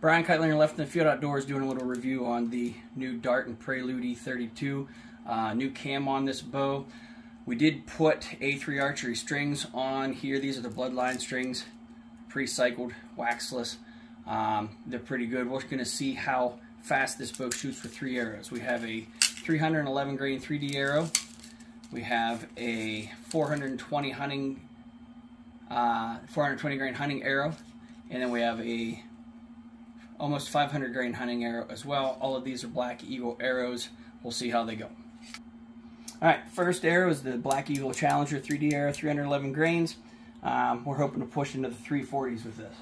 Brian Kightlinger left in the field outdoors doing a little review on the new Darton Prelude E32, uh, new cam on this bow. We did put A3 archery strings on here. These are the bloodline strings, pre-cycled, waxless. Um, they're pretty good. We're gonna see how fast this bow shoots with three arrows. We have a 311 grain 3D arrow we have a 420 hunting, uh, 420 grain hunting arrow, and then we have a almost 500 grain hunting arrow as well. All of these are Black Eagle arrows. We'll see how they go. All right, first arrow is the Black Eagle Challenger 3D arrow, 311 grains. Um, we're hoping to push into the 340s with this.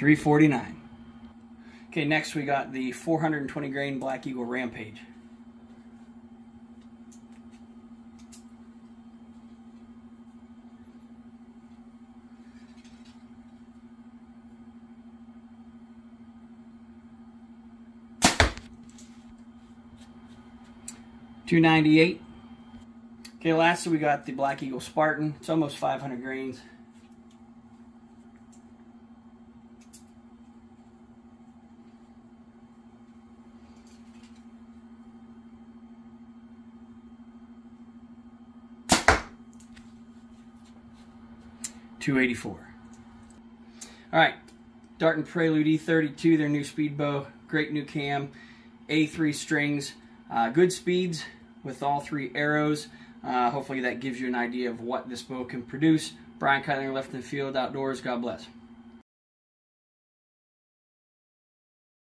Three forty nine. Okay, next we got the 420 grain Black Eagle Rampage. Two ninety eight. Okay, lastly we got the Black Eagle Spartan. It's almost 500 grains. 284. All right, Darton Prelude E32, their new speed bow, great new cam, A3 strings, uh, good speeds with all three arrows. Uh, hopefully that gives you an idea of what this bow can produce. Brian Kightlinger left in the field outdoors. God bless.